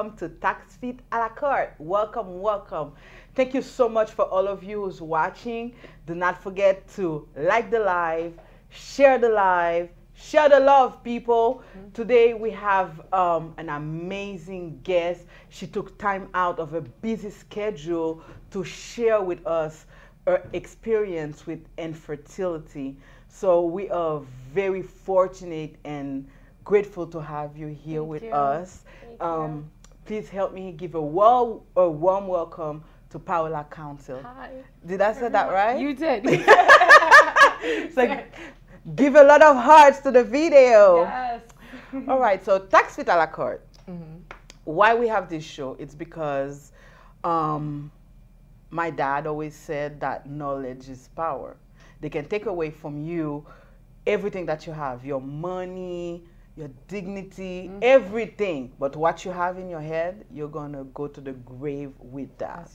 Welcome to Tax Fit a la carte. Welcome, welcome. Thank you so much for all of you who's watching. Do not forget to like the live, share the live, share the love, people. Mm-hmm. Today we have um, an amazing guest. She took time out of a busy schedule to share with us her experience with infertility. So we are very fortunate and grateful to have you here Thank with you. us. Um, please help me give a, well, a warm welcome to Paola Council. Hi. Did I say that right? You did. so give a lot of hearts to the video. Yes. All right, so Tax Fit a la carte. Mm-hmm. Why we have this show? It's because um, my dad always said that knowledge is power. They can take away from you everything that you have your money, your dignity, mm-hmm. everything. But what you have in your head, you're going to go to the grave with that.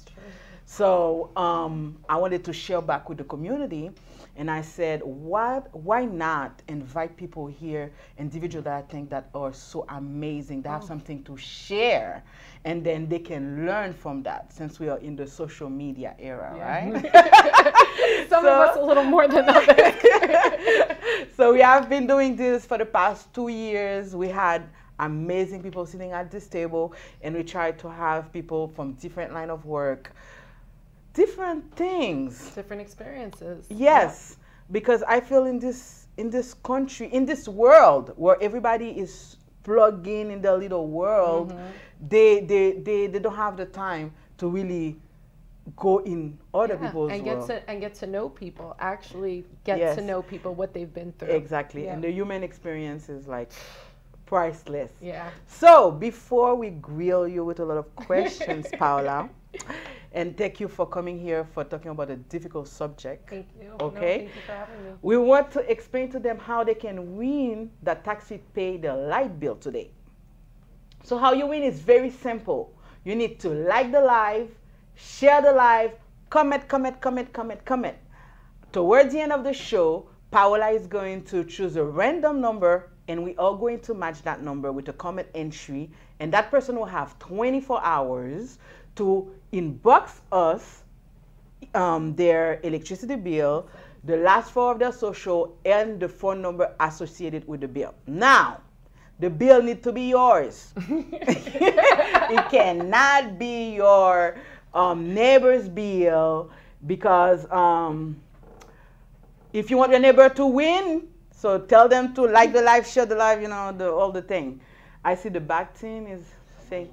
So um, I wanted to share back with the community. And I said, what, why not invite people here, individuals that I think that are so amazing, that oh. have something to share, and then they can learn from that since we are in the social media era, yeah. right? Some so, of us a little more than others. so we have been doing this for the past two years. We had amazing people sitting at this table, and we tried to have people from different line of work different things different experiences yes yeah. because i feel in this in this country in this world where everybody is plugged in in their little world mm-hmm. they, they they they don't have the time to really go in other yeah, people's and get world. to and get to know people actually get yes. to know people what they've been through exactly yeah. and the human experience is like priceless yeah so before we grill you with a lot of questions paola and thank you for coming here for talking about a difficult subject. Thank you. Okay. No, thank you for having me. We want to explain to them how they can win the taxi pay the light bill today. So how you win is very simple. You need to like the live, share the live, comment, comment, comment, comment, comment. Towards the end of the show, Paola is going to choose a random number and we are going to match that number with a comment entry and that person will have 24 hours to inbox us um, their electricity bill, the last four of their social, and the phone number associated with the bill. Now, the bill needs to be yours. it cannot be your um, neighbor's bill because um, if you want your neighbor to win, so tell them to like the live, share the live, you know, the, all the thing. I see the back team is saying.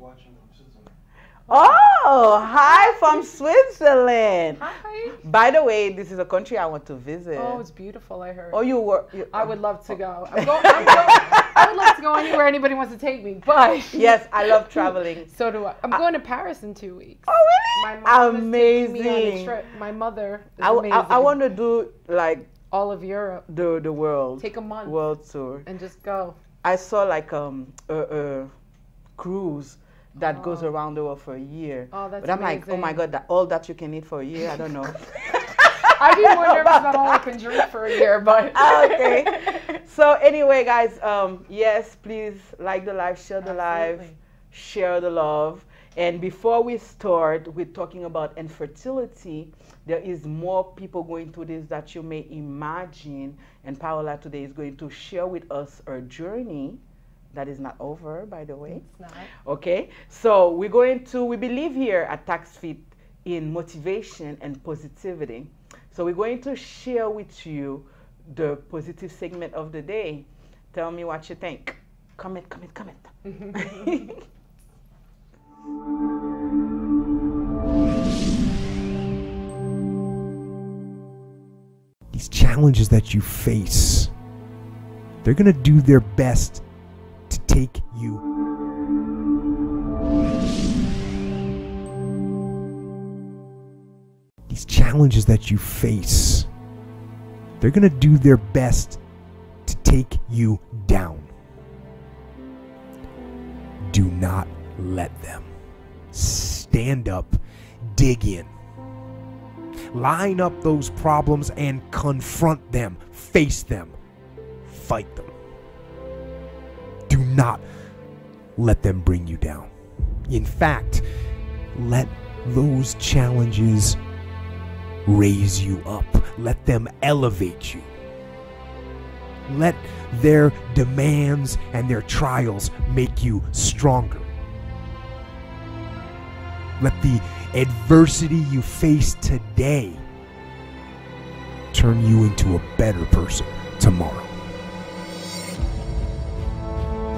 Oh, hi from Switzerland. Hi. By the way, this is a country I want to visit. Oh, it's beautiful. I heard. Oh, you were. You, I would love to go. I'm going, I'm going, I would love to go anywhere anybody wants to take me. But yes, I love traveling. So do I. I'm going to Paris in two weeks. Oh, really? My mom amazing. Is taking me on a trip. My mother. Is I, amazing. I, I want to do like all of Europe. The the world. Take a month. World tour. And just go. I saw like um a, a cruise that oh. goes around the world for a year. Oh, that's But I'm amazing. like, oh my God, that all that you can eat for a year? I don't know. I'd be more nervous about all I can drink for a year, but. okay. So anyway, guys, um, yes, please like the live, share the Absolutely. live, share the love. And before we start with talking about infertility, there is more people going through this that you may imagine. And Paola today is going to share with us her journey that is not over, by the way. It's not. Okay, so we're going to, we believe here at TaxFit in motivation and positivity. So we're going to share with you the positive segment of the day. Tell me what you think. Comment, comment, comment. These challenges that you face, they're going to do their best take you. These challenges that you face, they're going to do their best to take you down. Do not let them. Stand up, dig in. Line up those problems and confront them, face them, fight them not let them bring you down. In fact, let those challenges raise you up. Let them elevate you. Let their demands and their trials make you stronger. Let the adversity you face today turn you into a better person tomorrow.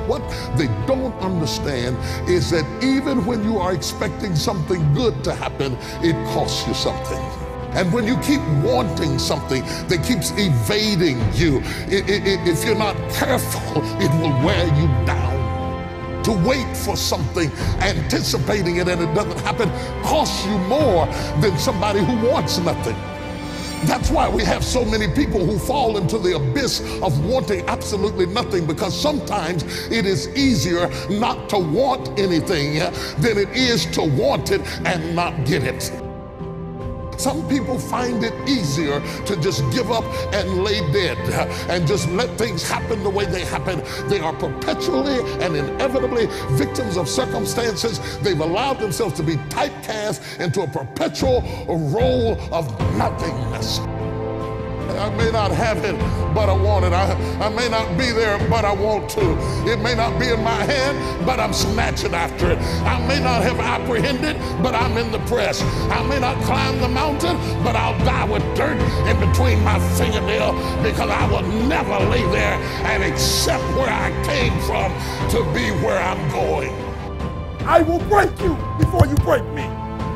What they don't understand is that even when you are expecting something good to happen, it costs you something. And when you keep wanting something that keeps evading you, i- i- i- if you're not careful, it will wear you down. To wait for something, anticipating it, and it doesn't happen, costs you more than somebody who wants nothing. That's why we have so many people who fall into the abyss of wanting absolutely nothing because sometimes it is easier not to want anything than it is to want it and not get it. Some people find it easier to just give up and lay dead and just let things happen the way they happen. They are perpetually and inevitably victims of circumstances. They've allowed themselves to be typecast into a perpetual role of nothingness. I may not have it, but I want it. I, I may not be there, but I want to. It may not be in my hand, but I'm snatching after it. I may not have apprehended, but I'm in the press. I may not climb the mountain, but I'll die with dirt in between my fingernail because I will never lay there and accept where I came from to be where I'm going. I will break you before you break me.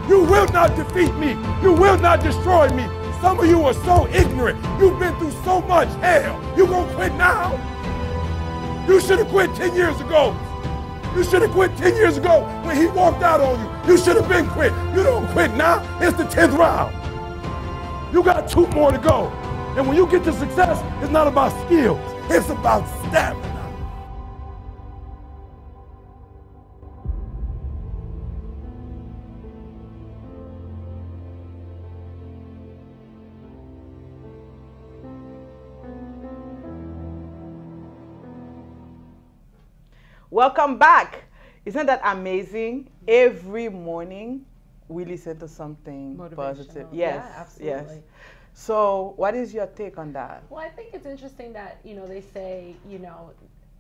You will not defeat me. You will not destroy me. Some of you are so ignorant. You've been through so much hell. You gonna quit now? You should have quit 10 years ago. You should have quit 10 years ago when he walked out on you. You should have been quit. You don't quit now. It's the 10th round. You got two more to go. And when you get to success, it's not about skills. It's about stamina. Welcome back. Isn't that amazing? Every morning we listen to something positive. Yes, Yeah, yes. So, what is your take on that? Well, I think it's interesting that you know they say you know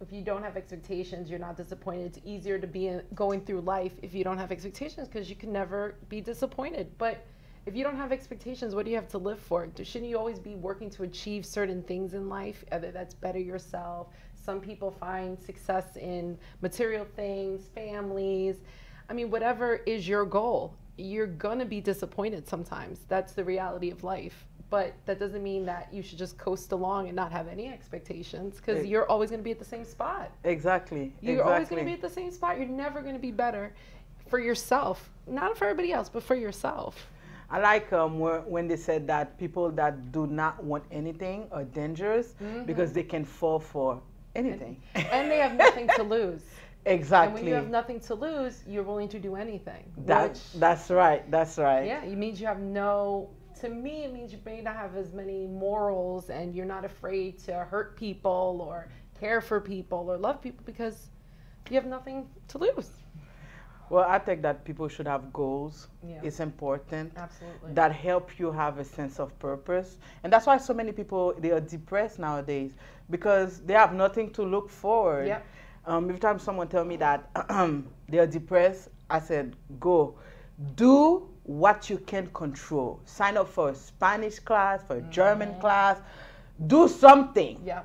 if you don't have expectations, you're not disappointed. It's easier to be in, going through life if you don't have expectations because you can never be disappointed. But if you don't have expectations, what do you have to live for? Shouldn't you always be working to achieve certain things in life? Whether that's better yourself. Some people find success in material things, families. I mean, whatever is your goal, you're gonna be disappointed sometimes. That's the reality of life. But that doesn't mean that you should just coast along and not have any expectations because you're always gonna be at the same spot. Exactly. You're always going to be at the same spot. You're never going to be better for yourself, not for everybody else, but for yourself. I like um, when they said that people that do not want anything are dangerous because they can fall for anything. And they have nothing to lose. exactly. And when you have nothing to lose, you're willing to do anything. that, which, that's right. That's right. yeah, it means you have no. To me, it means you may not have as many morals, and you're not afraid to hurt people or care for people or love people because you have nothing to lose. Well, I think that people should have goals. Yeah. It's important. Absolutely. That help you have a sense of purpose, and that's why so many people they are depressed nowadays because they have nothing to look forward. Yep. Um, every time someone tell me that they are depressed, I said, go, do what you can control. Sign up for a Spanish class, for a German class, do something. yeah.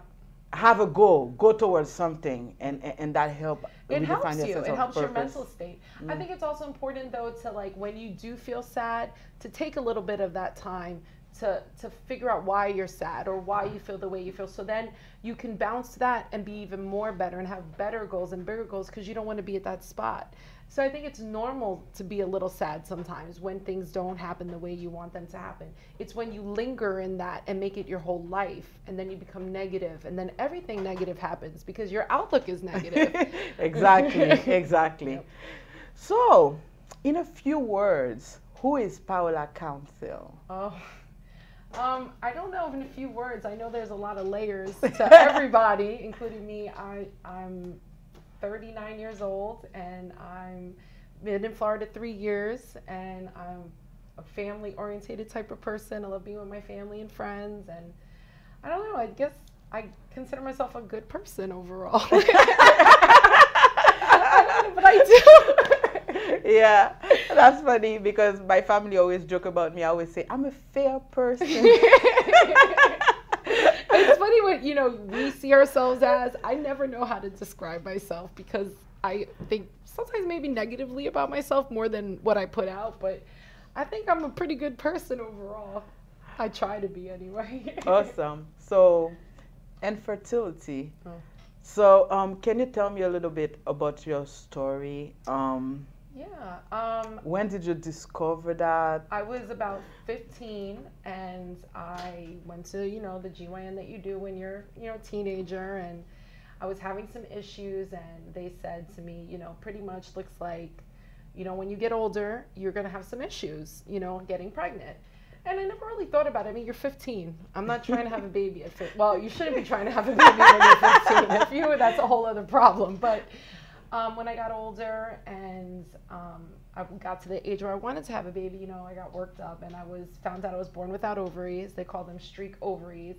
Have a goal. Go towards something, and and, and that help. it helps you it helps your mental state i mm. think it's also important though to like when you do feel sad to take a little bit of that time to to figure out why you're sad or why you feel the way you feel so then you can bounce that and be even more better and have better goals and bigger goals because you don't want to be at that spot so i think it's normal to be a little sad sometimes when things don't happen the way you want them to happen it's when you linger in that and make it your whole life and then you become negative and then everything negative happens because your outlook is negative exactly, exactly. So, in a few words, who is Paola Council? Oh, um, I don't know in a few words. I know there's a lot of layers to everybody, including me. I, I'm 39 years old, and I'm been in Florida three years, and I'm a family orientated type of person. I love being with my family and friends, and I don't know. I guess I consider myself a good person overall. I know, but I do. yeah, that's funny because my family always joke about me. I always say I'm a fair person. funny what you know we see ourselves as. I never know how to describe myself because I think sometimes maybe negatively about myself more than what I put out, but I think I'm a pretty good person overall. I try to be anyway. awesome. So, infertility. Oh. So, um, can you tell me a little bit about your story? Um, Yeah. Um, when did you discover that? I was about 15 and I went to, you know, the GYN that you do when you're, you know, a teenager and I was having some issues and they said to me, you know, pretty much looks like, you know, when you get older, you're going to have some issues, you know, getting pregnant. And I never really thought about it. I mean, you're 15. I'm not trying to have a baby at 15. Well, you shouldn't be trying to have a baby when you're 15. If you, that's a whole other problem. But um, when I got older and um, I got to the age where I wanted to have a baby, you know, I got worked up and I was found out I was born without ovaries. They call them streak ovaries.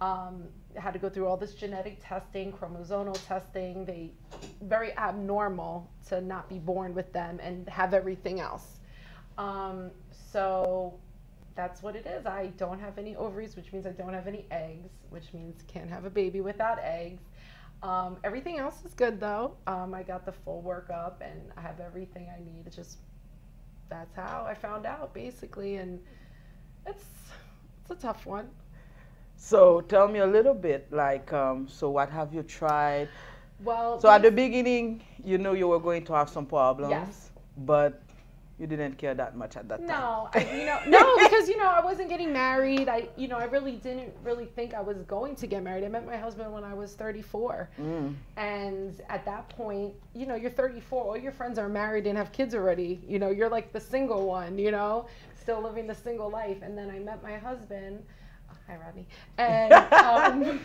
Um, had to go through all this genetic testing, chromosomal testing. They very abnormal to not be born with them and have everything else. Um, so that's what it is. I don't have any ovaries, which means I don't have any eggs, which means can't have a baby without eggs. Um, everything else is good though. Um, I got the full workup and I have everything I need. It's just that's how I found out basically, and it's it's a tough one. So, tell me a little bit. Like, um, so what have you tried? Well, So, at the beginning, you knew you were going to have some problems, Yes. but you didn't care that much at that time. No, you know, no, because you know I wasn't getting married. I, you know, I really didn't really think I was going to get married. I met my husband when I was 34, Mm. and at that point, you know, you're 34. All your friends are married and have kids already. You know, you're like the single one. You know, still living the single life. And then I met my husband. oh, hi, Rodney. And um,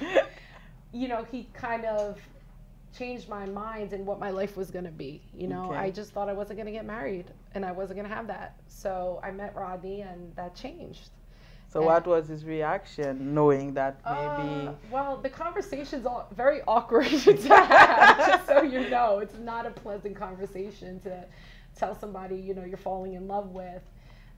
you know, he kind of changed my mind and what my life was going to be. You know, Okay. I just thought I wasn't going to get married and I wasn't going to have that. So I met Rodney and that changed. So, what was his reaction knowing that maybe. Uh, well, the conversation's all very awkward to have, just so you know. It's not a pleasant conversation to tell somebody, you know, you're falling in love with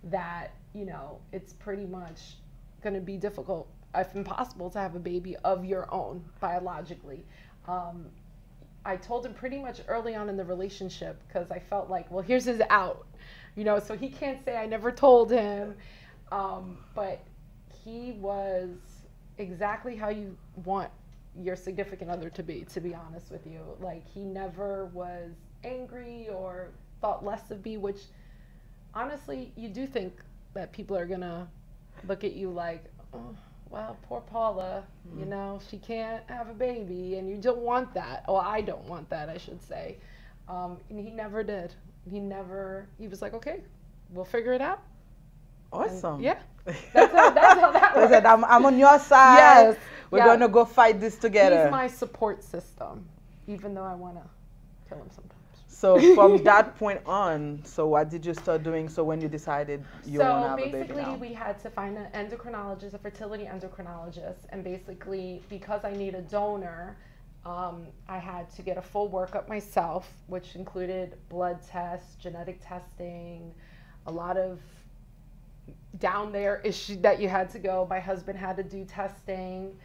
that, you know, it's pretty much going to be difficult, if impossible, to have a baby of your own biologically. Um, I told him pretty much early on in the relationship because I felt like, well, here's his out, you know, so he can't say I never told him. Um, but he was exactly how you want your significant other to be, to be honest with you. Like, he never was angry or thought less of me, which honestly, you do think that people are gonna look at you like, oh, well, poor Paula, you know, she can't have a baby, and you don't want that. Well, I don't want that, I should say. Um, and he never did. He never. He was like, okay, we'll figure it out. And Awesome. yeah, that's how, that's how that works. said, I'm, I'm on your side. Yes, We're yeah. going to go fight this together. He's my support system, even though I want to kill him sometimes. So from that point on, so what did you start doing? So when you decided you want to so have a baby So basically, we had to find an endocrinologist, a fertility endocrinologist, and basically, because I need a donor, um, I had to get a full workup myself, which included blood tests, genetic testing, a lot of down there issue that you had to go. My husband had to do testing,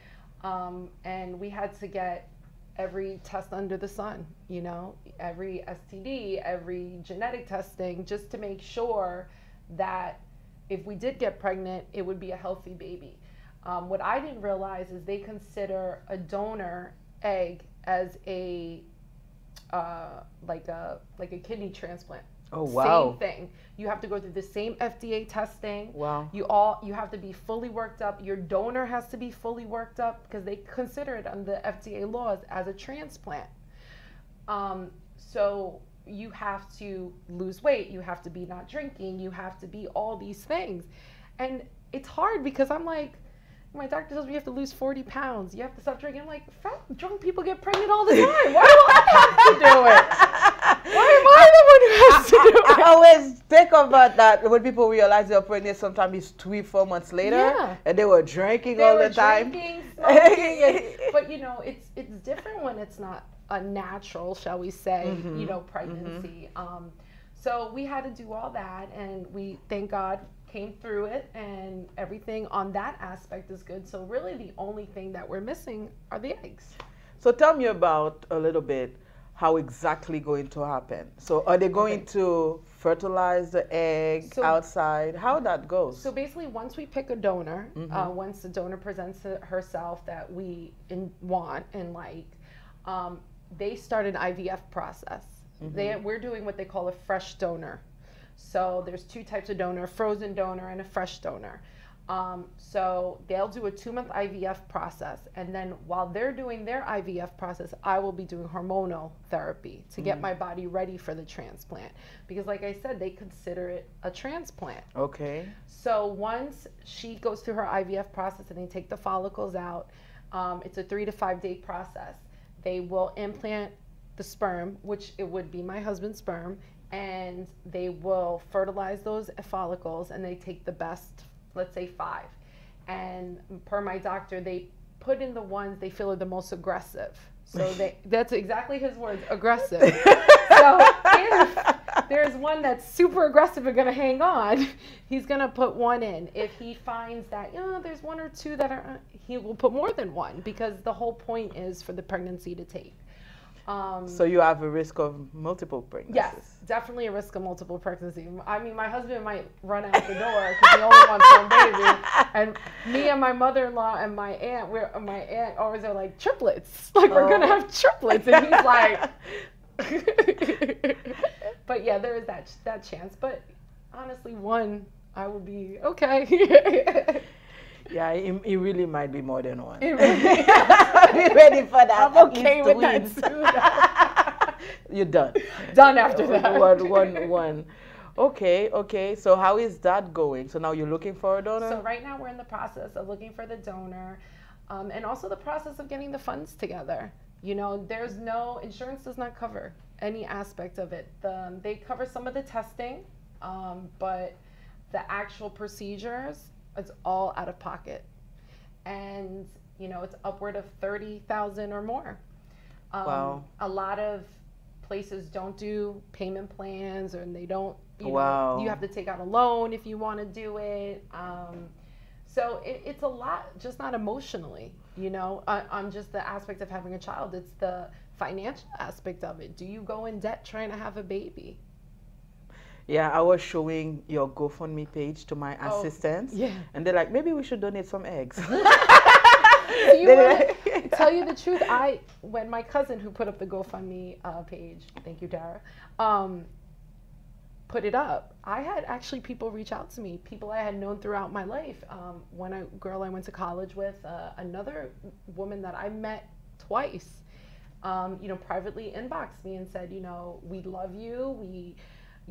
um, and we had to get every test under the sun, you know, every STD, every genetic testing, just to make sure that if we did get pregnant, it would be a healthy baby. Um, what I didn't realize is they consider a donor egg as a uh, like a like a kidney transplant. Oh, wow. Same thing. You have to go through the same FDA testing. Wow. You all you have to be fully worked up. Your donor has to be fully worked up because they consider it under the FDA laws as a transplant. Um, so you have to lose weight. You have to be not drinking. You have to be all these things, and it's hard because I'm like, my doctor tells me you have to lose 40 pounds. You have to stop drinking. I'm like, fat, drunk people get pregnant all the time. Why do I have to do it? Why am I the one who has to do I it? always think about that when people realize they're pregnant. Sometimes it's three, four months later, Yeah. and they were drinking They all were the time. drinking, smoking, and- but you know, it's it's different when it's not a natural, shall we say, Mm-hmm. you know, pregnancy. Um, so we had to do all that, and we thank God came through it, and everything on that aspect is good. So really, the only thing that we're missing are the eggs. So tell me about a little bit how exactly going to happen. So are they going to fertilize the egg So- outside? How that goes? So basically, once we pick a donor, uh, Mm-hmm. once the donor presents herself that we in, want and like, um, they start an IVF process. Mm-hmm. They, we're doing what they call a fresh donor. So there's two types of donor: a frozen donor and a fresh donor. Um, so they'll do a two-month IVF process, and then while they're doing their IVF process, I will be doing hormonal therapy to get my body ready for the transplant. Because, like I said, they consider it a transplant. okay. So once she goes through her IVF process and they take the follicles out, um, it's a three to five day process. They will implant the sperm, which it would be my husband's sperm, and they will fertilize those follicles and they take the best, let's say five. And per my doctor, they put in the ones they feel are the most aggressive. So they that's exactly his words, aggressive. so if there's one that's super aggressive and gonna hang on, he's gonna put one in. If he finds that, you know, there's one or two that are, he will put more than one because the whole point is for the pregnancy to take. Um, So you have a risk of multiple pregnancies. yes, definitely a risk of multiple pregnancy. I mean, my husband might run out the door because he only wants one baby, and me and my mother-in-law and my aunt, we're my aunt always are like triplets, like we're gonna Oh. have triplets, and he's like. but yeah, there is that that chance. But honestly, one I would be okay. Yeah, it, it really might be more than one. Really- Be ready for that. I'm okay with that twins. You're done. Done after that. One, one, one. Okay, okay. So how is that going? So now you're looking for a donor? So right now we're in the process of looking for the donor, um, and also the process of getting the funds together. You know, there's no insurance does not cover any aspect of it. The, they cover some of the testing, um, but the actual procedures it's all out of pocket, and you know it's upward of thirty thousand or more. Um, Wow. A lot of places don't do payment plans, and they don't. You know, Wow. you have to take out a loan if you want to do it. Um, so it, it's a lot, just not emotionally, you know, on, on just the aspect of having a child. It's the financial aspect of it. Do you go in debt trying to have a baby? Yeah, I was showing your GoFundMe page to my Oh, assistants. yeah. And they're like, maybe we should donate some eggs. You They- wanna- tell you the truth, I when my cousin who put up the GoFundMe uh, page, thank you, Dara, um, put it up. I had actually people reach out to me, people I had known throughout my life. Um, one I, girl I went to college with, uh, another woman that I met twice, um, you know, privately inboxed me and said, you know, we love you, we,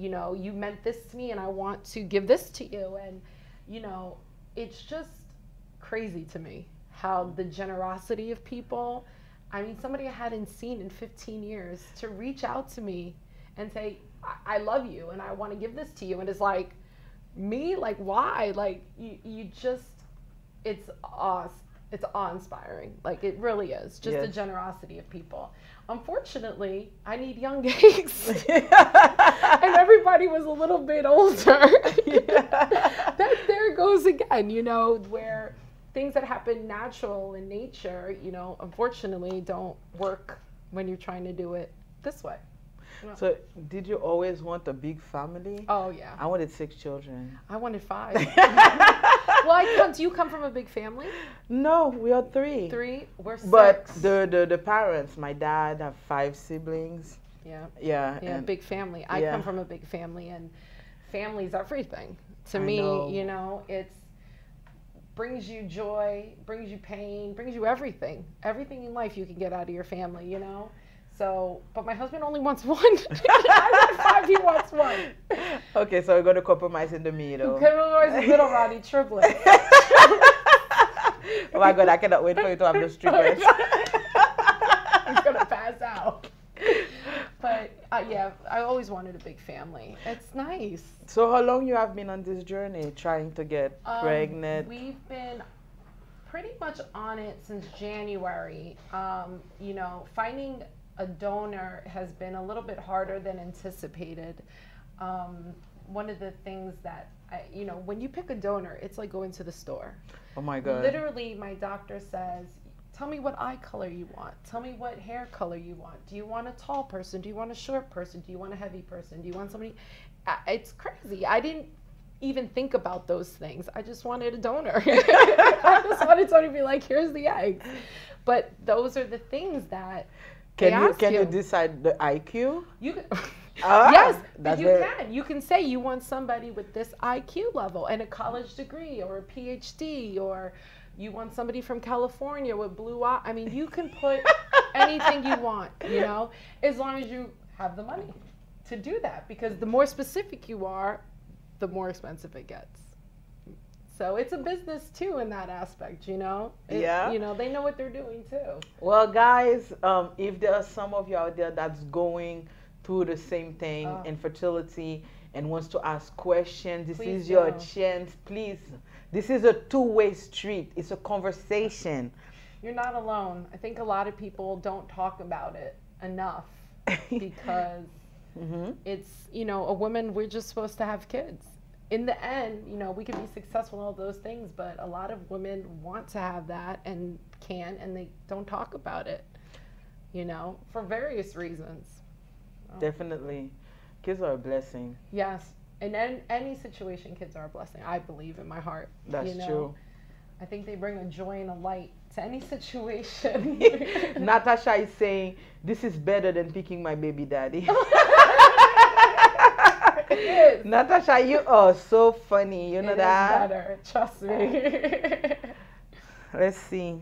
you know, you meant this to me, and I want to give this to you, and you know, it's just crazy to me how the generosity of people. I mean, somebody I hadn't seen in 15 years to reach out to me and say, I, I love you and I want to give this to you. And it's like, me? Like, why? Like, you, you just, it's awe, it's awe inspiring. Like, it really is. Just the generosity of people. Unfortunately, I need young eggs. and everybody was a little bit older. that there goes again, you know, where things that happen natural in nature, you know, unfortunately don't work when you're trying to do it this way. so did you always want a big family? Oh yeah, I wanted six children. I wanted five. come. Do you come from a big family? No, we are three. Three. We're six. But the, the the parents, my dad have five siblings. yeah, Yeah. yeah, big family. I yeah. come from a big family, and family's everything to I me. know. You know, it's brings you joy, brings you pain, brings you everything. Everything in life you can get out of your family. You know. So, but my husband only wants one. I want five. He wants one. Okay, so we're gonna compromise in the middle. Is little Ronnie triplet. oh my god, I cannot wait for you to have those treatments. He's gonna pass out. But uh, yeah, I always wanted a big family. It's nice. so how long you have been on this journey trying to get Um, pregnant? We've been pretty much on it since January. Um, you know, finding a donor has been a little bit harder than anticipated. Um, one of the things that I, you know, when you pick a donor, it's like going to the store. oh my god. Literally, my doctor says, Tell me what eye color you want. Tell me what hair color you want. Do you want a tall person? Do you want a short person? Do you want a heavy person? Do you want somebody? It's crazy. I didn't even think about those things. I just wanted a donor. I just wanted somebody to be like, Here's the egg. But those are the things that. They Can you can you decide the IQ? you can, Ah, yes, but you very- can. You can say you want somebody with this IQ level and a college degree or a PhD, or you want somebody from California with blue eye. I mean, you can put anything you want, you know, as long as you have the money to do that. Because the more specific you are, the more expensive it gets. So it's a business too in that aspect, you know. It- Yeah. You know, they know what they're doing too. Well, guys, um, if there are some of you out there that's going through the same thing, Oh. infertility, and wants to ask questions, this Please is your chance. Please, this is a two-way street. It's a conversation. You're not alone. I think a lot of people don't talk about it enough because hmm it's, you know, a woman, we're just supposed to have kids. In the end, you know, we can be successful in all those things, but a lot of women want to have that and can, and they don't talk about it, you know, for various reasons. Um, Definitely, kids are a blessing. Yes. In any, any situation, kids are a blessing. I believe in my heart. That's you know? true. I think they bring a joy and a light to any situation. Natasha is saying this is better than picking my baby daddy. Is. Natasha, you are so funny. You know It is that. better. Trust me. Let's see.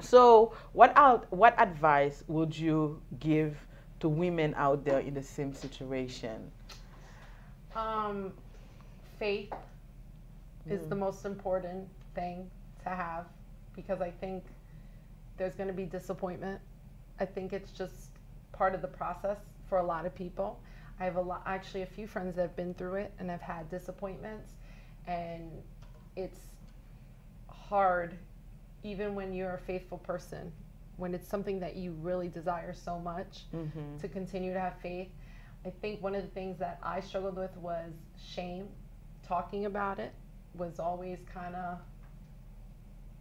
So, what out? What advice would you give to women out there in the same situation? um, faith is Mm. the most important thing to have because I think there's going to be disappointment. I think it's just part of the process for a lot of people. I have a lot, actually, a few friends that have been through it and have had disappointments, and it's hard, even when you're a faithful person, when it's something that you really desire so much Mm-hmm. to continue to have faith. I think one of the things that I struggled with was shame. Talking about it was always kind of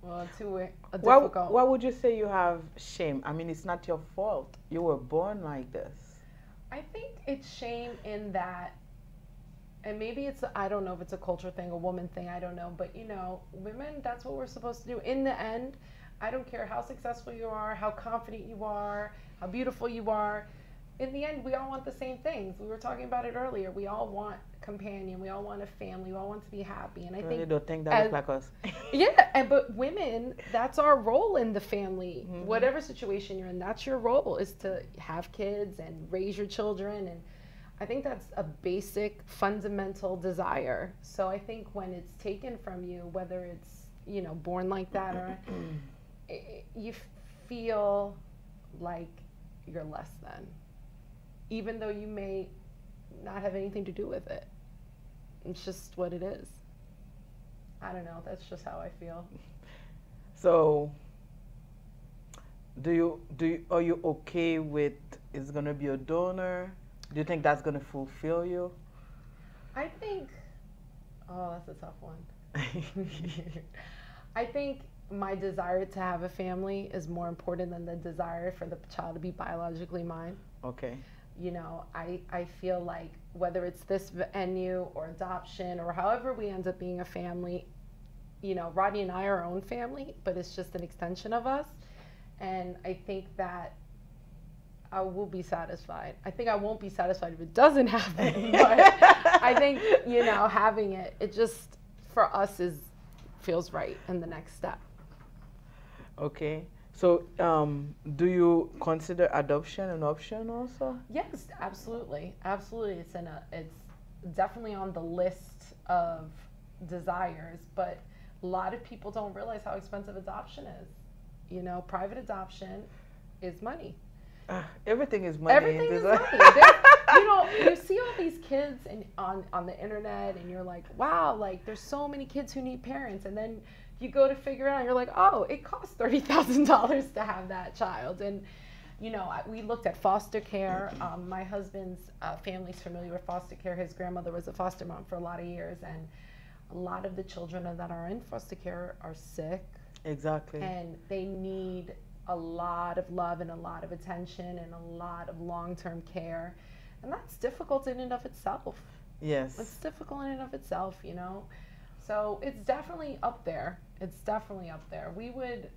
well, too a Why, difficult. why would you say you have shame? I mean, it's not your fault. You were born like this. I think it's shame in that, and maybe it's I don't know if it's a culture thing, a woman thing, I don't know. But you know, women, that's what we're supposed to do. In the end, I don't care how successful you are, how confident you are, how beautiful you are. In the end, we all want the same things. We were talking about it earlier. We all want a companion. We all want a family. We all want to be happy. And I Really think don't think that as- like us. yeah, and but women, that's our role in the family. Mm-hmm. Whatever situation you're in, that's your role is to have kids and raise your children and I think that's a basic fundamental desire. So I think when it's taken from you, whether it's, you know, born like that or i i- you feel like you're less than even though you may not have anything to do with it. It's just what it is. I don't know. That's just how I feel. So, do you do you, are you okay with is gonna be a donor? Do you think that's gonna fulfill you? I think, oh, that's a tough one. I think my desire to have a family is more important than the desire for the child to be biologically mine. okay. You know, I, I feel like whether it's this venue or adoption or however we end up being a family, you know, Rodney and I are our own family, but it's just an extension of us. And I think that I will be satisfied. I think I won't be satisfied if it doesn't happen, but I think, you know, having it, it just for us is feels right in the next step. Okay. So, um, do you consider adoption an option also? Yes, absolutely, absolutely. It's in a, it's definitely on the list of desires. But a lot of people don't realize how expensive adoption is. You know, private adoption is money. Ah, everything is money. Everything in is money. You know, you see all these kids and on on the internet, and you're like, wow, like there's so many kids who need parents, and then you go to figure it out, you're like, oh, it costs thirty thousand dollars to have that child, and you know, we looked at foster care. Um, my husband's uh, family's familiar with foster care. His grandmother was a foster mom for a lot of years, and a lot of the children that are in foster care are sick exactly. and they need a lot of love and a lot of attention and a lot of long-term care and that's difficult in and of itself yes. it's difficult in and of itself you know so it's definitely up there it's definitely up there we would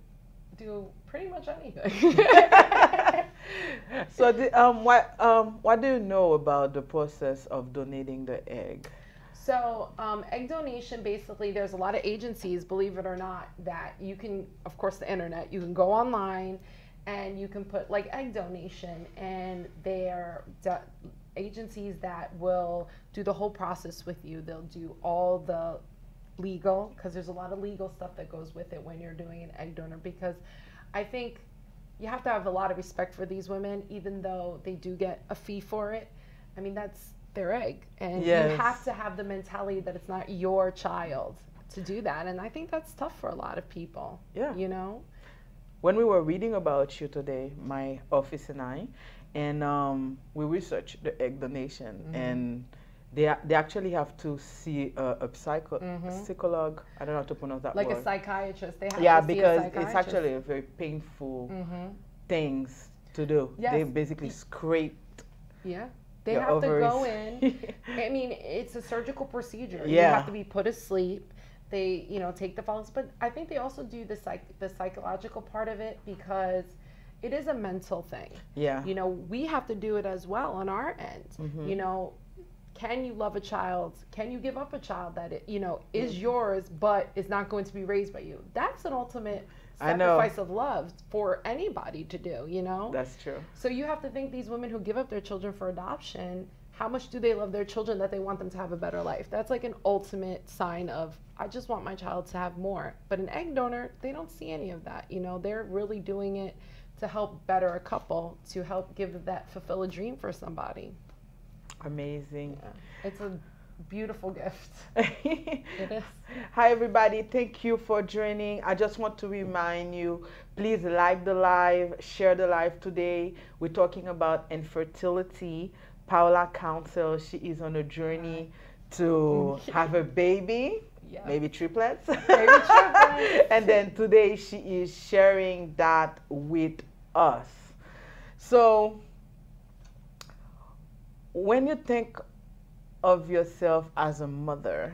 do pretty much anything so, the, um, what um, what do you know about the process of donating the egg? So, um, egg donation basically, there's a lot of agencies, believe it or not, that you can, of course, the internet, you can go online and you can put like egg donation, and they're agencies that will do the whole process with you. They'll do all the legal, because there's a lot of legal stuff that goes with it when you're doing an egg donor, because I think you have to have a lot of respect for these women, even though they do get a fee for it. I mean, that's their egg. And you have to have the mentality that it's not your child to do that. And I think that's tough for a lot of people. Yeah. You know? When we were reading about you today, my office and I, and um, we researched the egg donation, Mm-hmm. and they they actually have to see a, a psycho Mhm. psycholog. I don't know how to pronounce that Like word. a psychiatrist. They have yeah, to see a because it's actually a very painful hmm things to do. They basically scrape Yeah. They have to go in. I mean, it's a surgical procedure. Yeah. You have to be put asleep. They, you know, take the follicles, but I think they also do the psych, the psychological part of it because it is a mental thing. yeah. You know, we have to do it as well on our end. Mm-hmm. You know, can you love a child? Can you give up a child that it, you know is Mm-hmm. yours but is not going to be raised by you? That's an ultimate sacrifice of love for anybody to do. You know. That's true. So you have to think these women who give up their children for adoption, how much do they love their children that they want them to have a better life? That's like an ultimate sign of I just want my child to have more. But an egg donor, they don't see any of that. You know, they're really doing it to help better a couple, to help give that fulfill a dream for somebody. Amazing. It's a beautiful gift. It is. Hi, everybody. Thank you for joining. I just want to remind you please like the live, share the live today. We're talking about infertility. Paola Council, she is on a journey to have a baby, Yeah. maybe triplets. triplets. and then today she is sharing that with us. So, when you think of yourself as a mother,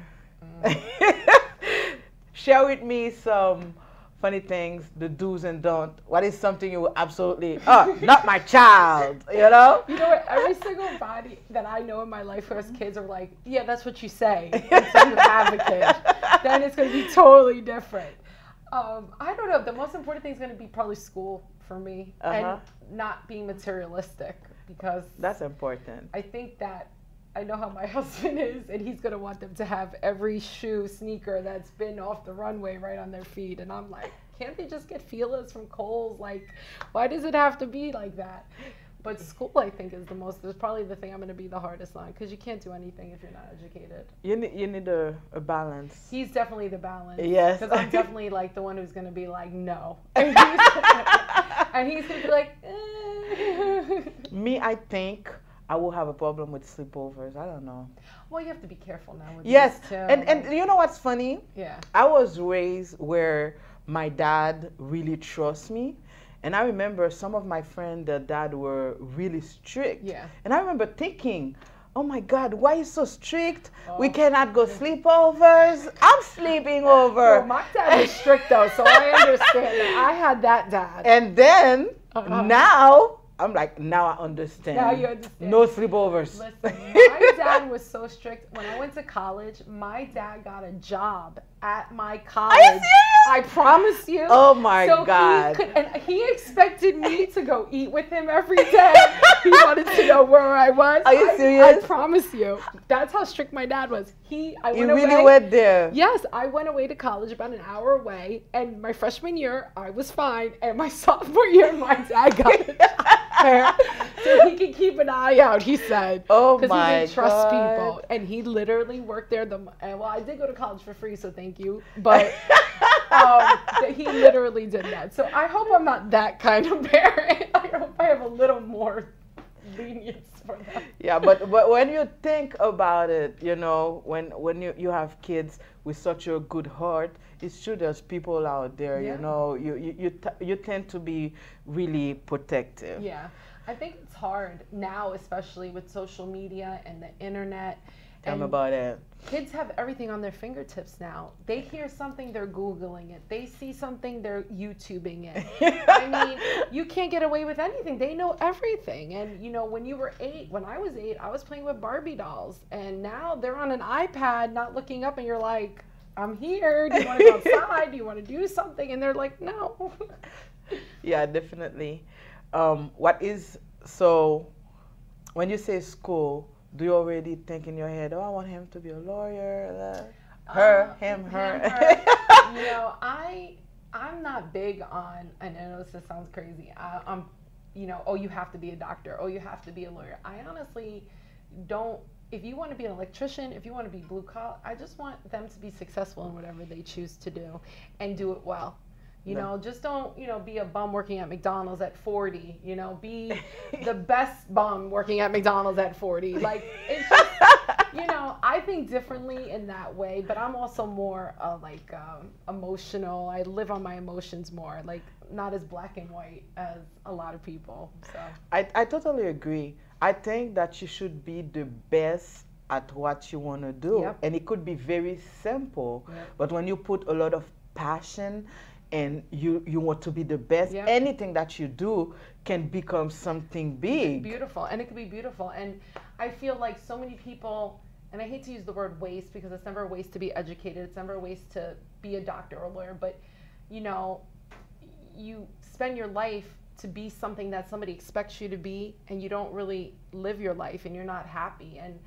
share with me some funny things, the do's and don't. What is something you will absolutely, oh, not my child, you know? You know what? Every single body that I know in my life who has kids are like, yeah, that's what you say until you have a kid. Then it's going to be totally different. Um, I don't know. The most important thing is going to be probably school for me Uh-huh. and not being materialistic because That's important. I think that I know how my husband is, and he's gonna want them to have every shoe, sneaker that's been off the runway right on their feet. And I'm like, can't they just get feelers from Kohl's? Like, why does it have to be like that? But school, I think, is the most. Is probably the thing I'm gonna be the hardest on because you can't do anything if you're not educated. You need, you need a, a balance. He's definitely the balance. Yes. Because I'm definitely like the one who's gonna be like, no, and he's, he's gonna be like, eh. Me, I think I will have a problem with sleepovers. I don't know. well, you have to be careful now. With Yes, and and you know what's funny? yeah. I was raised where my dad really trusts me. And I remember some of my friends, their dad were really strict. Yeah. And I remember thinking, oh my God, why you so strict? We Oh. cannot go sleepovers. I'm sleeping over. Well, my dad was strict though, so I understand that. I had that dad. and then Uh-huh. now, I'm like, now I understand. Now you understand. No sleepovers. Listen, my dad was so strict. When I went to college, my dad got a job at my college. I promise you. Oh my so God. He could, and he expected me to go eat with him every day he wanted to know where I was. Are you I- serious? I promise you. That's how strict my dad was. He, I You went really away. went there. Yes, I went away to college about an hour away, and my freshman year I was fine, and my sophomore year my dad got it there, so he could keep an eye out. He said, Oh my Because he didn't trust God. people, and he literally worked there. The and well, I did go to college for free, so thank you, but um, he literally did that. So I hope I'm not that kind of parent. I hope I have a little more lenience for them. yeah but but when you think about it you know when when you, you have kids with such a good heart it's true there's people out there Yeah. you know you you you, t- you tend to be really protective Yeah, I think it's hard now, especially with social media and the internet. tell me and about it kids have everything on their fingertips now. They hear something, they're Googling it. They see something, they're YouTubing it. I mean, you can't get away with anything. They know everything. And, you know, when you were eight, when I was eight, I was playing with Barbie dolls. And now they're on an iPad, not looking up, and you're like, I'm here. Do you want to go outside? Do you want to do something? And they're like, no. yeah definitely um what is so when you say school do you already think in your head oh i want him to be a lawyer uh, her Uh, him her, you know, I I'm not big on. I know this sounds crazy. I, I'm, you know, oh, you have to be a doctor. Oh, you have to be a lawyer. I honestly don't. If you want to be an electrician, if you want to be blue collar, I just want them to be successful in whatever they choose to do, and do it well. You Yeah. know, just don't, you know, be a bum working at McDonald's at 40. You know, be the best bum working at McDonald's at 40. Like, it's just, you know, I think differently in that way, but I'm also more uh, like um, emotional. I live on my emotions more, like not as black and white as a lot of people. So I, I totally agree. I think that you should be the best at what you want to do. Yep. And it could be very simple, Yep. but when you put a lot of passion and you, you want to be the best, Yep. anything that you do can become something big. beautiful, and it could be beautiful. And I feel like so many people, and I hate to use the word waste because it's never a waste to be educated. It's never a waste to be a doctor or a lawyer, but you know, you spend your life to be something that somebody expects you to be and you don't really live your life and you're not happy and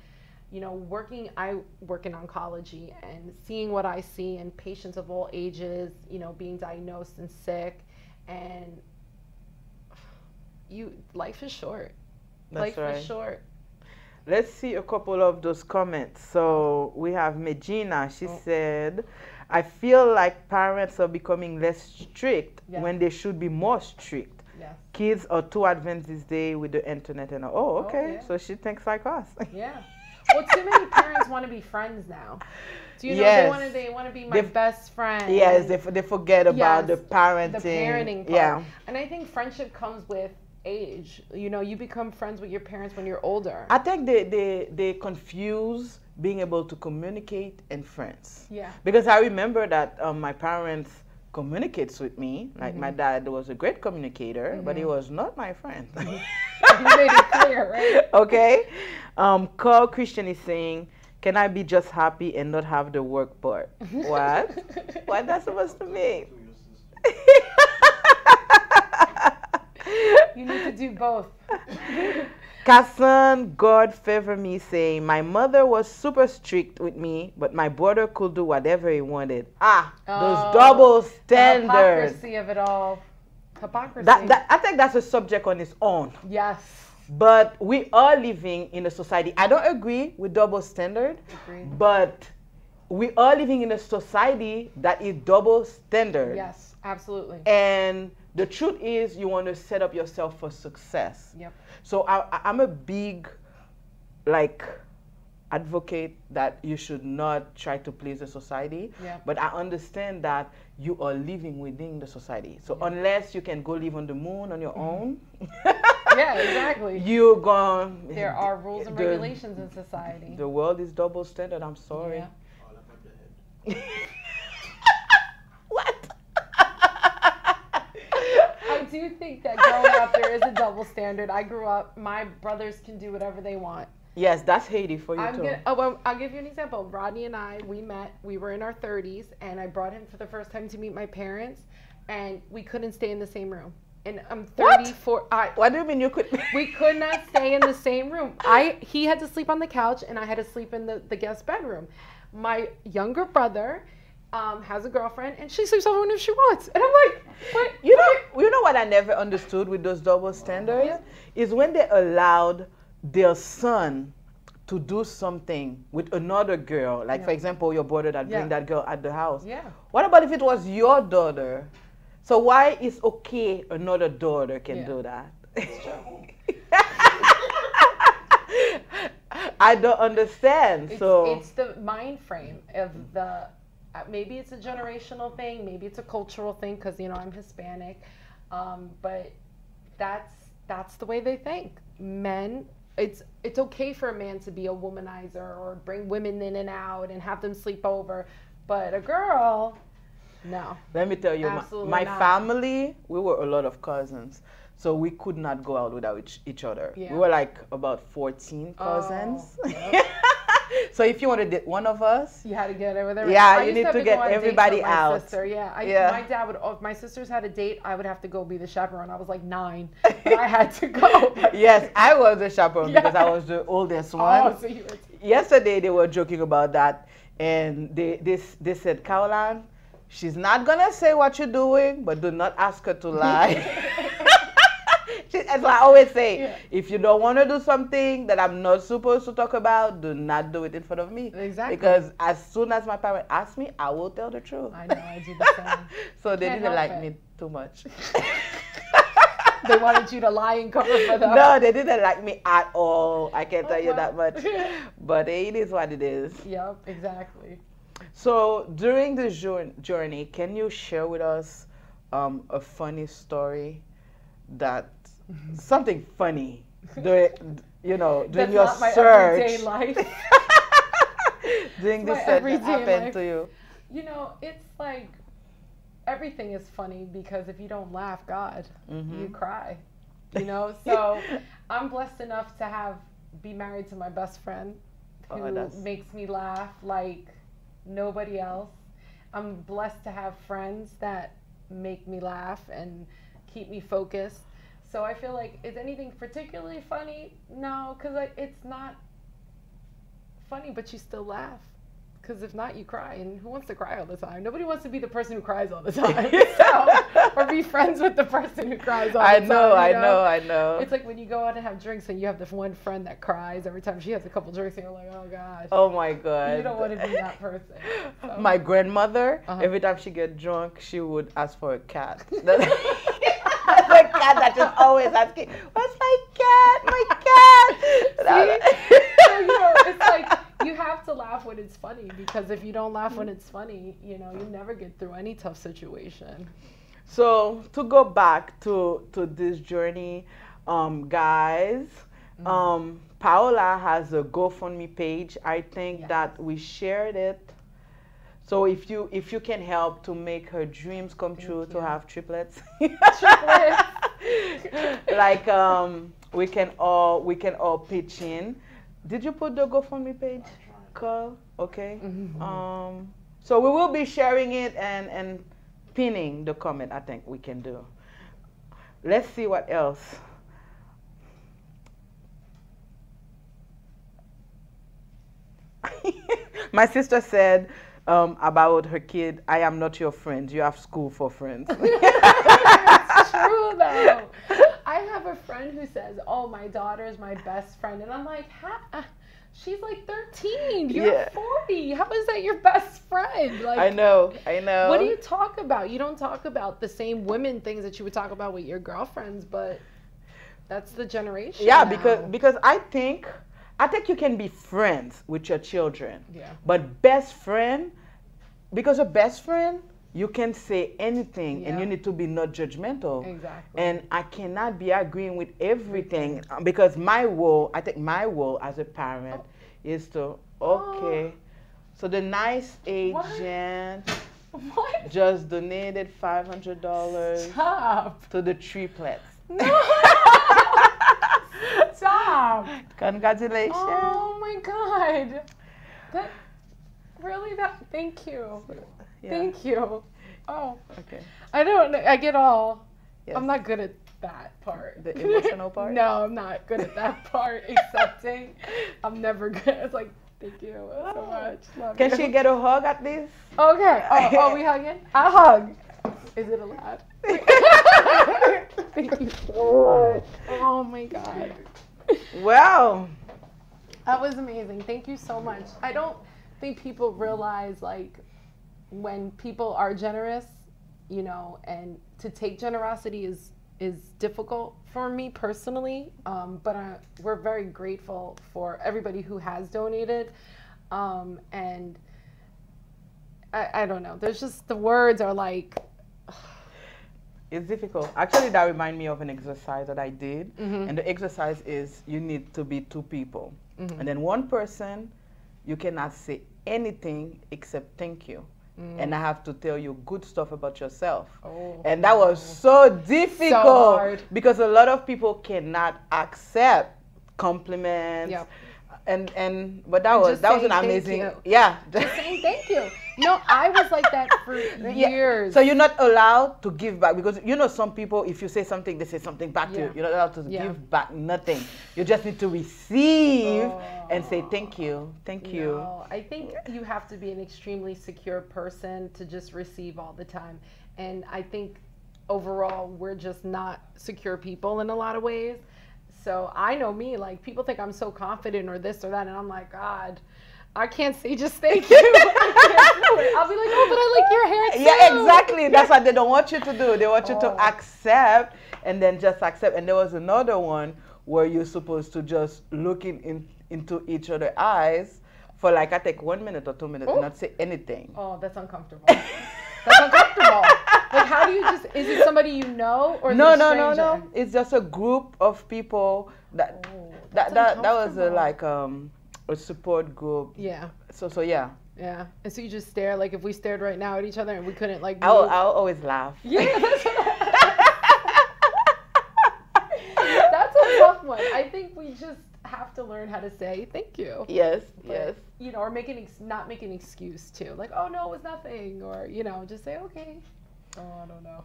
you know working i work in oncology and seeing what i see in patients of all ages you know being diagnosed and sick and you life is short That's life right. is short Let's see a couple of those comments. So we have medina She Oh. said, I feel like parents are becoming less strict Yeah. when they should be more strict. Kids are too advanced these days with the internet and. Oh, okay. yeah. So she thinks like us. yeah well too many parents want to be friends now do you know Yes. they want to they want to be my They- best friend yes, they, f- they forget about the parenting. the parenting part. Yeah. And I think friendship comes with age. You know, you become friends with your parents when you're older. I think they, they, they confuse being able to communicate and friends. yeah. Because I remember that um, my parents communicates with me. Like Mm-hmm. my dad was a great communicator, but he was not my friend. You made it clear, right? okay. Um, Carl Christian is saying, "Can I be just happy and not have the work part?" what? What that's supposed to mean? You need to do both. Kassan, God favor me, saying, My mother was super strict with me, but my brother could do whatever he wanted. Ah, those Oh, double The standards. hypocrisy of it all. Hypocrisy. That, that, I think that's a subject on its own. yes. But we are living in a society. I don't agree with double standard, Agreed. but we are living in a society that is double standard. Yes, absolutely. And the truth is, you want to set up yourself for success. Yep. So I, I- I'm a big, like, advocate that you should not try to please the society. Yeah. But I understand that you are living within the society. So unless you can go live on the moon on your mm-hmm. own, Yeah, exactly. you're gone. There are rules and the- regulations in society. The world is double standard. I'm sorry. Yeah. what? I do you think that growing up there is a double standard. I grew up, my brothers can do whatever they want. yes, that's Haiti for you I'm too. gonna, oh, well, I'll give you an example. Rodney and I, we met, we were in our 30s, and I brought him for the first time to meet my parents, and we couldn't stay in the same room. and I'm 34. What? 34. I, What do you mean you could? we could not stay in the same room. I he had to sleep on the couch and I had to sleep in the, the guest bedroom. My younger brother um, has a girlfriend and she sleeps with over if she wants. And I'm like, what? You know, you know what I never understood with those double standards Yeah. is when they allowed their son to do something with another girl. Like for example, your brother that bring that girl at the house. Yeah. What about if it was your daughter? So why is okay another daughter can Yeah. do that? I don't understand. It's, so it's the mind frame of the maybe it's a generational thing, maybe it's a cultural thing because you know I'm Hispanic, um, but that's that's the way they think. Men, it's it's okay for a man to be a womanizer or bring women in and out and have them sleep over, but a girl, no. Let me tell you, my, Absolutely my not. family, we were a lot of cousins. So we could not go out without each, each other. Yeah. We were like about 14 cousins. Oh, so if you want to date one of us, You had to get with everybody. Yeah, I you need have to get everybody out. Sister. Yeah, I, Yeah. my dad would. oh, If my sisters had a date, I would have to go be the chaperone. I was like nine, but I had to go. yes, I was the chaperone because I was the oldest oh, one. Oh, so you were. Yesterday they were joking about that and they, they, they said, Karoll-Ann, she's not going to say what you're doing, but do not ask her to lie. As I always say, Yeah. if you don't want to do something that I'm not supposed to talk about, do not do it in front of me. Exactly. Because as soon as my parents ask me, I will tell the truth. I know, I do the same. so they Can't didn't like it. me too much. They wanted you to lie and cover for them. no, they didn't like me at all. I can't Oh, tell you wow. that much. But it is what it is. Yep, exactly. So during this jour- journey, can you share with us um, a funny story that something funny during you know during That's your not my search everyday life. during this that happened life. to you? You know, it's like everything is funny because if you don't laugh, God, Mm-hmm. you cry. You know, so I'm blessed enough to have be married to my best friend Oh, who that's- makes me laugh like nobody else. I'm blessed to have friends that make me laugh and keep me focused. So I feel like is anything particularly funny? No, because it's not funny, but you still laugh. Because if not, you cry. And who wants to cry all the time? Nobody wants to be the person who cries all the time. so, or be friends with the person who cries all I the know, time. I you know, I know. It's like when you go out and have drinks and you have this one friend that cries every time she has a couple drinks and you're like, oh gosh. oh my god. You don't want to be that person. So- My grandmother, Uh-huh. every time she get drunk, she would ask for a cat. the cat that just always asking, "Where's my cat? My cat?" so you know, it's like you have to laugh when it's funny because if you don't laugh when it's funny, you know, you never get through any tough situation. So to go back to to this journey, um, guys, Mm-hmm. um, Paola has a GoFundMe page. I think Yes. that we shared it. So if you if you can help to make her dreams come true to have triplets, Triplets. like um, we can all we can all pitch in. Did you put the GoFundMe page, Carl? Okay. Mm-hmm. Um, so we will be sharing it and and pinning the comment. I think we can do. Let's see what else. My sister said um, about her kid, I am not your friend. You have school for friends. it's true though. I have a friend who says, "Oh, my daughter is my best friend," and I'm like, ha, uh, "She's like 13. You're Yeah. 40. How is that your best friend?" Like, I know, I know. What do you talk about? You don't talk about the same women things that you would talk about with your girlfriends, but that's the generation. yeah, now. because because I think I think you can be friends with your children. Yeah. But best friend, because a best friend, you can say anything and you need to be not judgmental. Exactly. And I cannot be agreeing with everything uh, because my role, I think my role as a parent is to okay. So the nice agent what? just donated five hundred dollars to the triplets. Stop. Congratulations. Oh my god. That really that thank you. Yeah. Thank you. Oh. Okay. I don't. I get all Yes. I'm not good at that part. The emotional part? no, I'm not good at that part. Accepting. I'm never good. It's like, thank you so oh. much. Love Can you. she get a hug at least? Okay. Oh, oh, we hugging? I hug. Is it allowed? Thank you so much. Oh my god. Well, That was amazing. Thank you so much. I don't think people realize like when people are generous, you know, and to take generosity is is difficult for me personally. Um, but I, we're very grateful for everybody who has donated, um, and I, I don't know. There's just the words are like it's difficult. Actually, that reminds me of an exercise that I did. Mm-hmm. And the exercise is you need to be two people. Mm-hmm. And then one person, you cannot say anything except thank you. And I have to tell you good stuff about yourself. Mm. Oh. And that was so difficult hard. because a lot of people cannot accept compliments. Yep. And and but that And was that was an amazing you. yeah. just saying thank you. No, I was like that for Yeah. years. So you're not allowed to give back because you know some people, if you say something, they say something back to you. You're not allowed to Yeah. give back nothing. You just need to receive oh. and say Oh. thank you, thank you. No, I think you have to be an extremely secure person to just receive all the time. And I think overall, we're just not secure people in a lot of ways. So I know me, like people think I'm so confident or this or that, and I'm like, God, I can't say just thank you. I can't do it. I'll be like, oh, but I like your hair too. Yeah, exactly. That's what they don't want you to do. They want you to Oh. accept and then just accept. And there was another one where you're supposed to just look in, in into each other's eyes for like I think one minute or two minutes, Oh. not say anything. Oh, that's uncomfortable. that's uncomfortable. Like, how do you just? Is it somebody you know or No, no, no, no. It's just a group of people that Oh, that that, that was a, like um a support group. Yeah. So so yeah. Yeah, and so you just stare like if we stared right now at each other and we couldn't like. I'll. I'll always laugh. Yeah, that's, that's a tough one. I think we just have to learn how to say thank you. Yes, But, yes. You know, or make an ex- not make an excuse too, like oh no, it was nothing, or you know, just say okay. Oh, I don't know.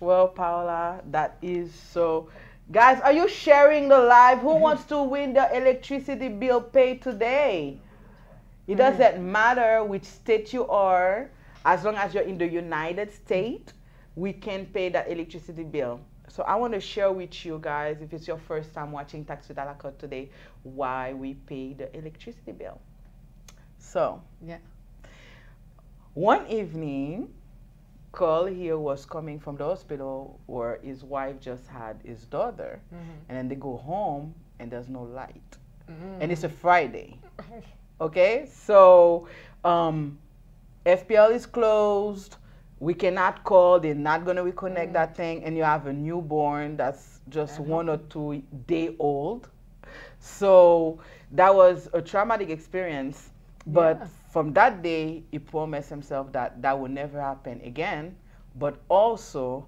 Well, Paola, that is so. Guys, are you sharing the live? Who wants to win the electricity bill paid today? It mm. doesn't matter which state you are, as long as you're in the United States, we can pay that electricity bill. So I want to share with you guys, if it's your first time watching Taxfit a la carte today, why we pay the electricity bill. So Yeah. one evening, Carl here was coming from the hospital where his wife just had his daughter, mm-hmm. and then they go home and there's no light, mm-hmm. and it's a Friday. Okay, so um, FPL is closed. We cannot call. They're not gonna reconnect mm-hmm. that thing, and you have a newborn that's just uh-huh. one or two day old. So that was a traumatic experience. But Yeah. From that day, he promised himself that that would never happen again. But also,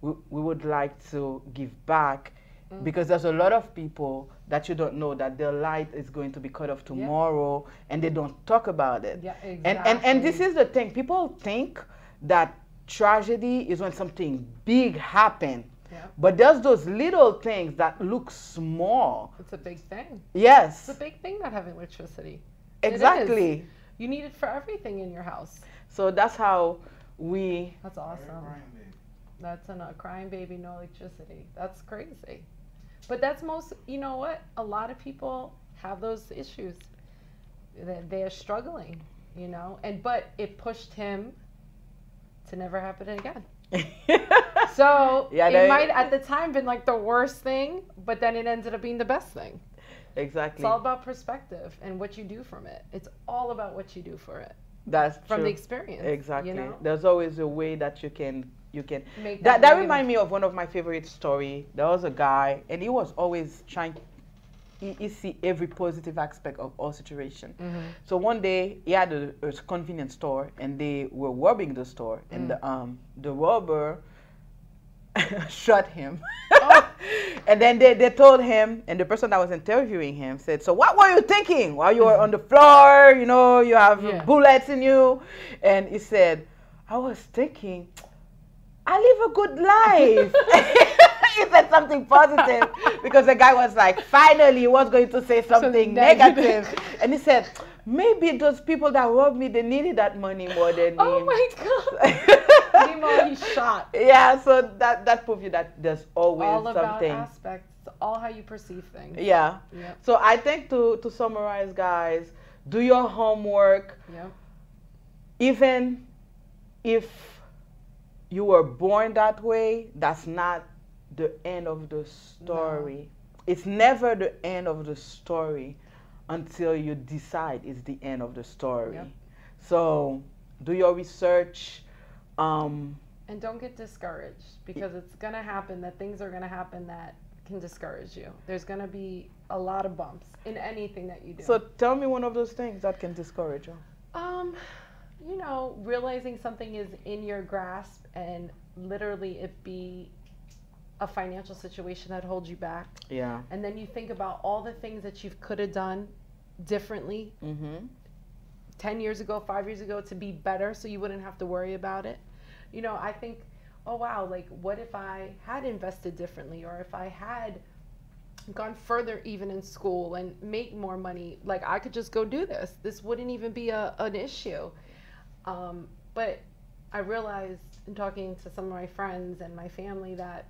we, we would like to give back Mm. because there's a lot of people that you don't know that their light is going to be cut off tomorrow and they don't talk about it. Yeah, exactly. And, and, and this is the thing people think that tragedy is when something big happened. Yeah. But there's those little things that look small. It's a big thing. Yes. It's a big thing not having electricity. Exactly. You need it for everything in your house. So that's how we That's awesome. That's a uh, crying baby, no electricity. That's crazy. But that's most, you know what? A lot of people have those issues. They're, they're struggling, you know? And, but it pushed him to never happen again. So Yeah, it they- might at the time been like the worst thing, but then it ended up being the best thing. Exactly. It's all about perspective and what you do from it. It's all about what you do for it That's from true. the experience. Exactly. You know? There's always a way that you can you can Make that that that reminds me of one of my favorite story. There was a guy and he was always trying he, he see every positive aspect of all situation. Mm-hmm. So one day he had a, a convenience store and they were robbing the store and Mm. the um the robber shot him. Oh. and then they, they told him, and the person that was interviewing him said, So what were you thinking while you were mm-hmm. on the floor? You know, you have Yeah. bullets in you. And he said, I was thinking, I live a good life. he said something positive because the guy was like, finally, he was going to say something negative. negative. And he said, maybe those people that robbed me, they needed that money more than me. Oh him. my god. Meanwhile, he's shot. yeah, so that, that proves you that there's always All about something. aspects. It's all how you perceive things. Yeah. Yep. So I think to, to summarize, guys, do your homework. Yep. even if you were born that way, that's not the end of the story. No. It's never the end of the story until you decide it's the end of the story. Yep. So do your research. Um, And don't get discouraged because it's going to happen that things are going to happen that can discourage you. There's going to be a lot of bumps in anything that you do. so tell me one of those things that can discourage you. Um, you know, realizing something is in your grasp and literally it be a financial situation that holds you back. Yeah. And then you think about all the things that you could have done differently Mm-hmm. 10 years ago, 5 years ago to be better so you wouldn't have to worry about it. You know, I think, oh wow, like what if I had invested differently or if I had gone further even in school and make more money, like I could just go do this. This wouldn't even be a, an issue. Um, but I realized in talking to some of my friends and my family that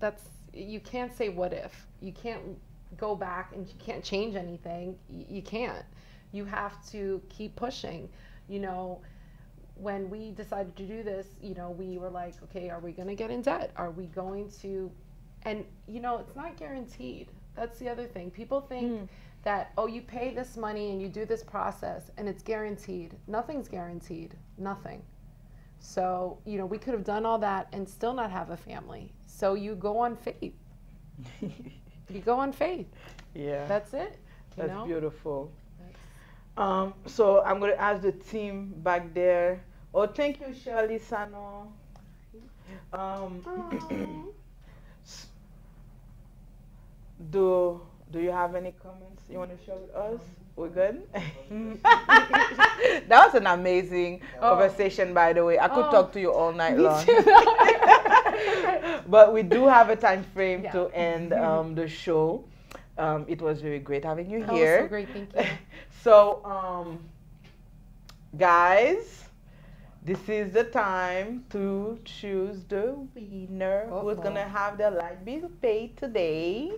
that's you can't say what if. You can't go back and you can't change anything. You can't. You have to keep pushing. You know, when we decided to do this, you know, we were like, okay, are we going to get in debt? Are we going to and you know, it's not guaranteed. That's the other thing. People think hmm. that oh, you pay this money and you do this process and it's guaranteed. Nothing's guaranteed. Nothing. So, you know, we could have done all that and still not have a family. So you go on faith. You go on faith. yeah. That's it. That's know? beautiful. Um, so I'm going to ask the team back there. Oh, thank you, Shirley Sano. Um, do Do you have any comments you want to share with us? We're good. that was an amazing conversation, by the way. I could Oh. talk to you all night long. but we do have a time frame Yeah. to end um, the show. Um, it was very great having you That here. so great. Thank you. So, um, guys, this is the time to choose the winner who's Uh-oh. gonna have their light bill paid today.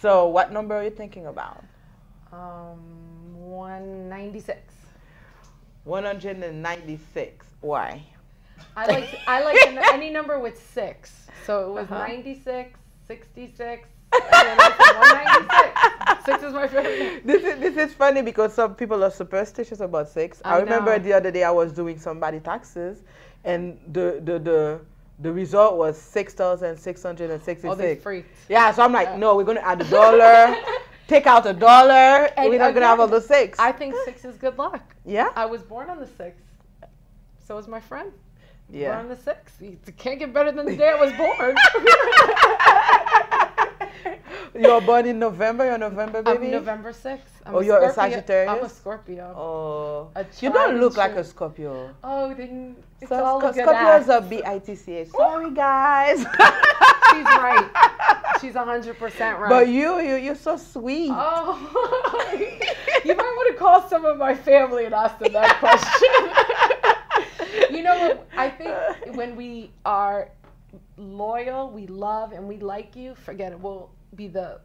So, what number are you thinking about? Um, 196. 196. Why? I like I like an- any number with six. So it was Uh-huh. 96, 66, and then I said 196. Six is my favorite. This is this is funny because some people are superstitious about six. I, I remember the other day I was doing somebody taxes, and the the the, the result was six thousand six hundred and sixty-six. freaked. Yeah, so I'm like, no, we're gonna add a dollar, take out a dollar. And we're not gonna have all the six. I think six is good luck. yeah, I was born on the sixth. So was my friend. Yeah. on the sixth. You can't get better than the day I was born. you were born in November. You're November baby. I'm November 6th. I'm Oh, you're a Sagittarius. I'm a Scorpio. Oh, A you don't look like a Scorpio. Oh, then it's So, all Sc- Scorpios are B I T C H. Sorry, guys. She's right. She's 100% right. But you, you, you're so sweet. Oh, you might want to call some of my family and ask them that question. You know what? I think when we are loyal, we love, and we like you, forget it. We'll be the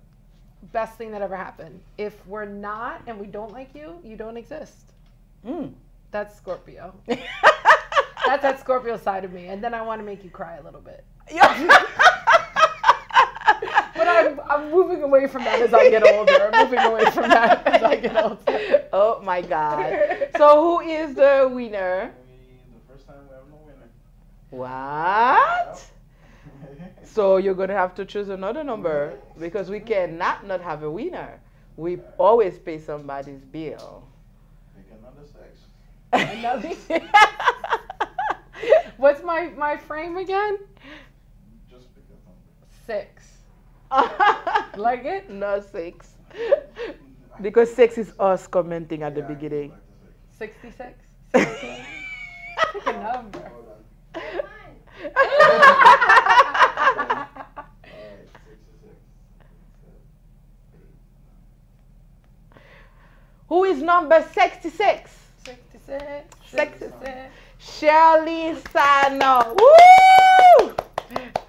best thing that ever happened. If we're not and we don't like you, you don't exist. Mm. That's Scorpio. That's that Scorpio side of me. And then I want to make you cry a little bit. But I'm, I'm moving away from that as I get older. I'm moving away from that as I get older. oh my God. So who is the winner? What? So you're gonna have to choose another number because we cannot not have a winner. We always pay somebody's bill. Pick another sex. Another- What's my, my frame again? Just pick a number. Six. Like it? no six. Because six is us commenting at the Yeah, I beginning. like to 66? 16? Pick a number. Who is number 66? 66. 66. Shirley Sano. Woo!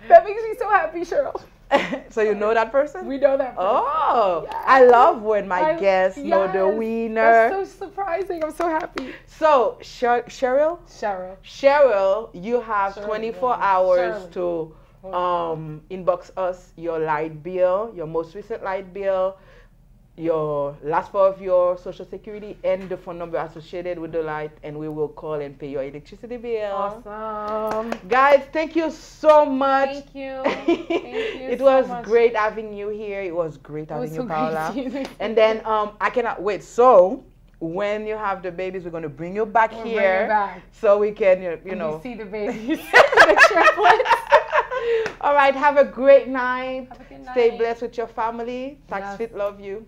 That makes me so happy, Cheryl. so you know that person? We know that. person. Oh, I love when my I- guests know the winner. That's so surprising. I'm so happy. So, Sher- Cheryl, Cheryl. Cheryl, you have Shirley, 24 Shirley. hours Shirley. to um, inbox us your light bill, your most recent light bill, your last four of your social security, and the phone number associated with the light, and we will call and pay your electricity bill. Awesome. Guys, thank you so much. Thank you. Thank you it so was much. great having you here. It was great was having so you, great Paola. And then um, I cannot wait. So when you have the babies, we're gonna bring you back We'll here back. so we can, you, you know. You see the babies. the triplets. All right. Have a great night. Have a good Stay blessed with your family. Tax. Fit love you.